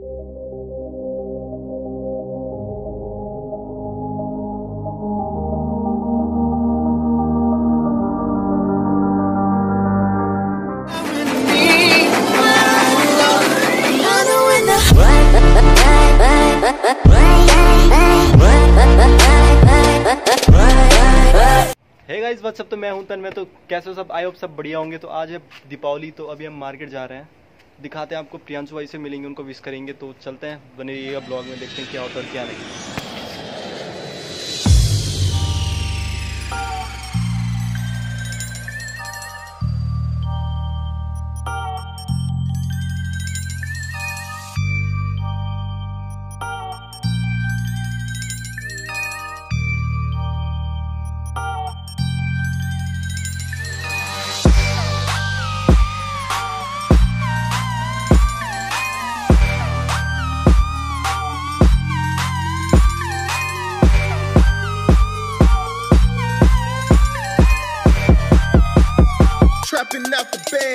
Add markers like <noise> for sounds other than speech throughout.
Hey guys what's up तो मैं हूँ तन में तो कैसे हो सब? आई होप सब बढ़िया होंगे। तो आज है दीपावली तो अभी हम मार्केट जा रहे हैं। दिखाते हैं आपको, प्रियांशु भाई से मिलेंगे, उनको विश करेंगे तो चलते हैं, बने रहिएगा ब्लॉग में, देखते हैं क्या होता है क्या नहीं।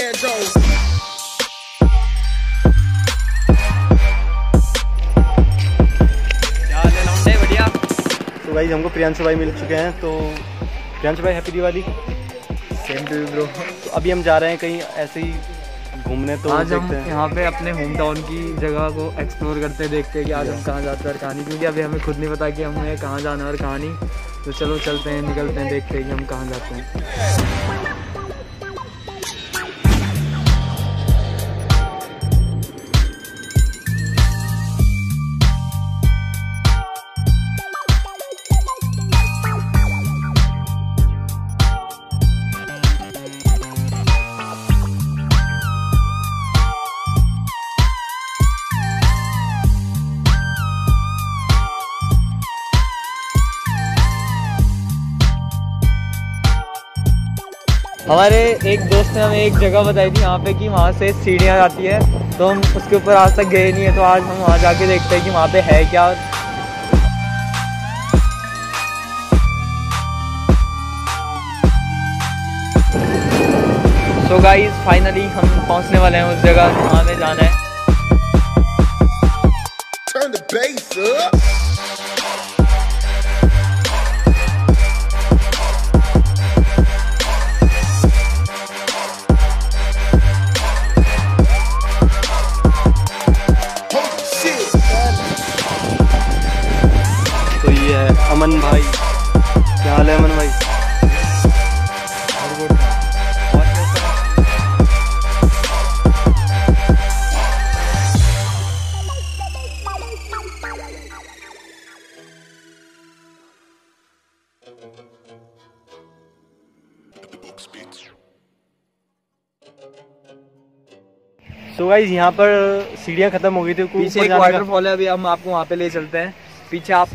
Bandos. तो भाई हमको प्रियांशु भाई मिल चुके हैं तो प्रियांशु भाई happy Diwali. Same to bro तो अभी हम जा रहे हैं कहीं ऐसे ही घूमने तो आज हम हैं। यहाँ पे अपने होम टाउन की जगह को एक्सप्लोर करते देखते हैं कि आज हम कहाँ जाते हैं और कहाँ नहीं क्योंकि अभी हमें खुद नहीं पता कि हमें कहाँ जाना है और कहाँ नहीं। तो चलो चलते हैं निकलते हैं देखते हैं कि हम कहाँ जाते हैं। हमारे एक दोस्त ने हमें एक जगह बताई थी यहाँ पे कि वहाँ से सीढ़ियाँ आती है तो हम उसके ऊपर आज तक गए नहीं है तो आज हम वहाँ जाके देखते हैं कि वहाँ पे है क्या। सो गाइस फाइनली हम पहुँचने वाले हैं उस जगह जहाँ हमें जाना है। तो ये है अमन भाई। क्या हाल है अमन भाई? सो गाइस यहाँ पर सीढ़ियाँ खत्म हो गई थी पीछे एक वाटरफॉल है अभी हम आपको वहाँ पे ले चलते हैं। पीछे आप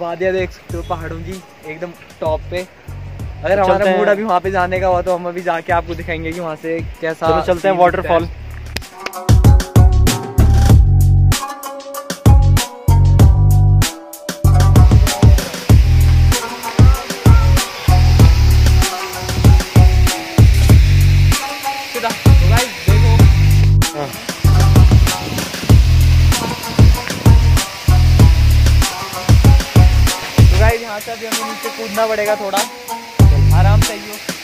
वादियाँ देख सकते हो पहाड़ों की एकदम टॉप पे। अगर हमारा मूड अभी वहाँ पे जाने का हुआ तो हम अभी जाके आपको दिखाएँगे कि वहाँ से कैसा चलते हैं है। वाटरफॉल कूदना पड़ेगा थोड़ा। आराम से आइयो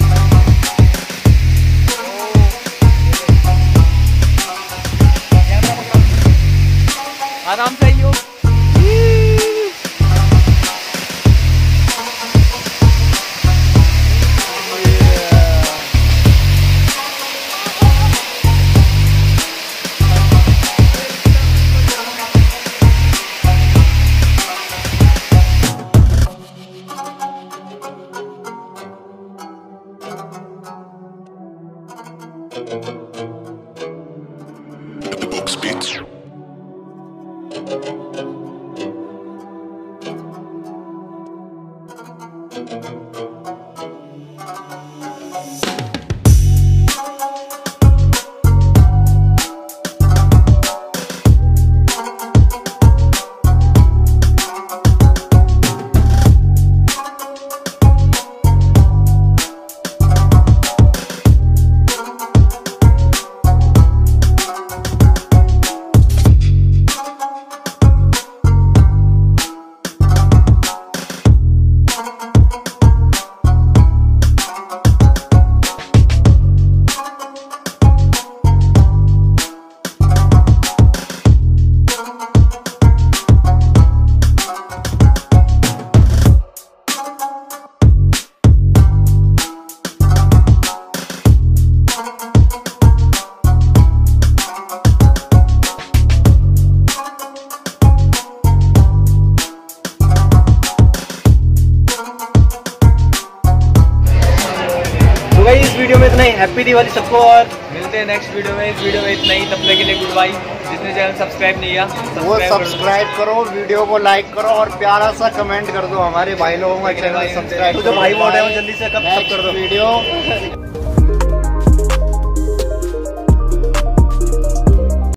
हैप्पी दिवाली सबको और मिलते हैं नेक्स्ट वीडियो में. इस वीडियो में इतना ही. तब तक के लिए गुड बाई जिसने चैनल सब्सक्राइब नहीं किया वो। सब्सक्राइब करो वीडियो को लाइक करो और प्यारा सा कमेंट कर दो. हमारे भाई लोगों का चैनल सब्सक्राइब जो भाई मोड है वो जल्दी से कब कर दो. वीडियो <laughs>